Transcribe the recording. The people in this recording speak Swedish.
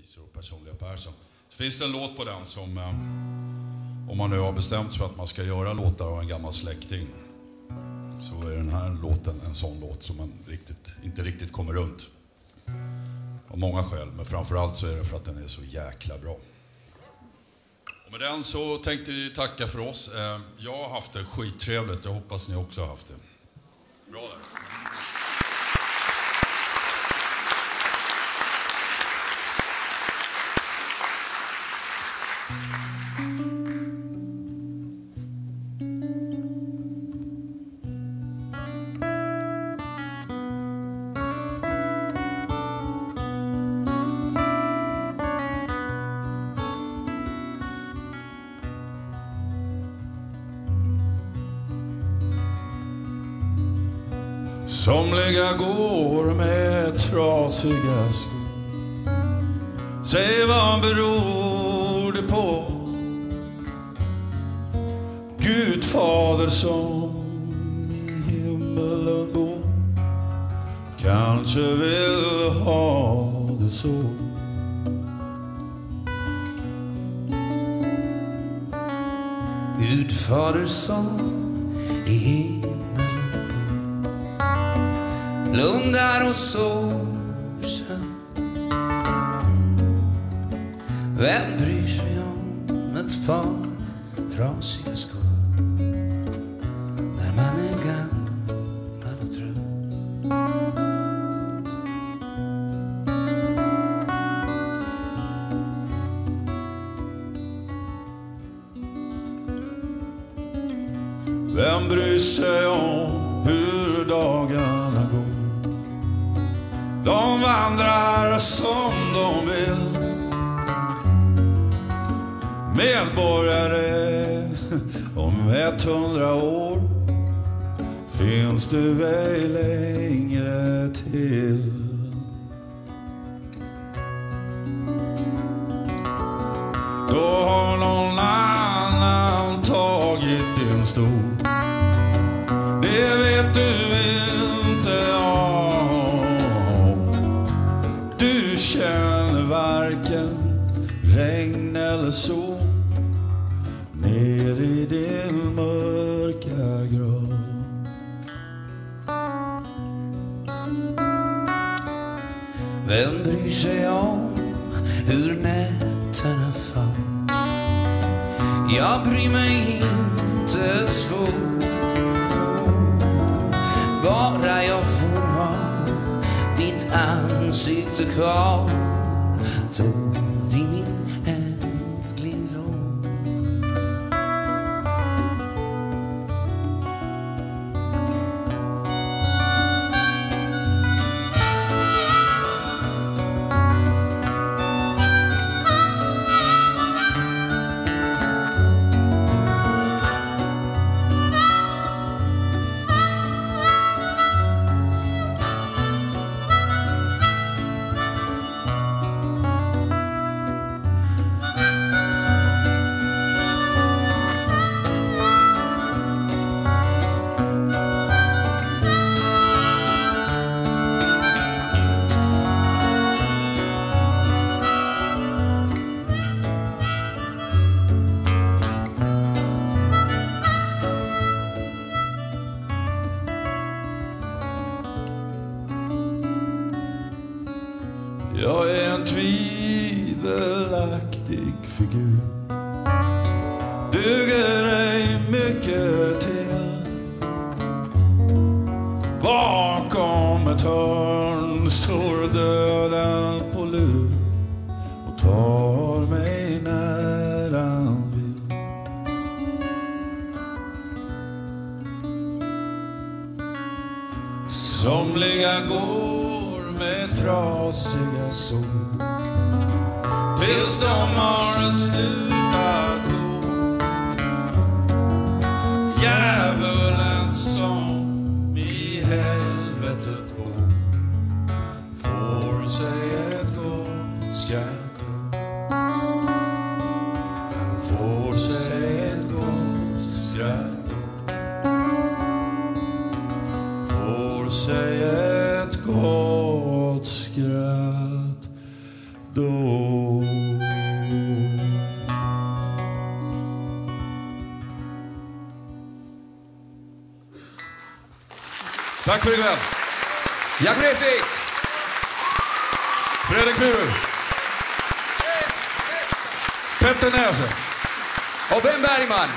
visor och personliga Persson. Så finns det en låt på den som, eh, om man nu har bestämt sig för att man ska göra låtar av en gammal släkting, så är den här låten en sån låt som man riktigt, inte riktigt kommer runt. Av många skäl, men framförallt så är det för att den är så jäkla bra. Och med den så tänkte vi tacka för oss. Eh, jag har haft det skittrevligt, jag hoppas ni också har haft det. Bra där. Somliga går med trasiga skor. Säg vad beror det på? Gud fader som i himmelen bor kanske vill ha det så. Gud fader som i himmelen blundar och sover sen. Vem bryr sig om ett par trasiga skor när man är gammal och trött? Vem bryr sig om hur dagar? De vandrar som de vill. Medborgare om ett hundra år finns du ej längre till. Regn ner i din mörka grav. Vem bryr sig om hur nätterna far? Jag bryr mig inte ett spår. Bara jag får ha mitt ansikte kvar dold i min älsklingshår. Jag är en tvivelaktig figur. Duger ej mycket till. Bakom ett hörn står döden på lur och tar mig när han vill. Somliga går med trasiga sår tills de har slutat gå. Djävulen som i helvetet går får sig ett gott skratt. Han får sig ett gott skratt. Får sig ett skratt då. Tack för ikväll. Jack Vreeswijk! Fredrik Furu. Petter Näse. Och Ben Bergman!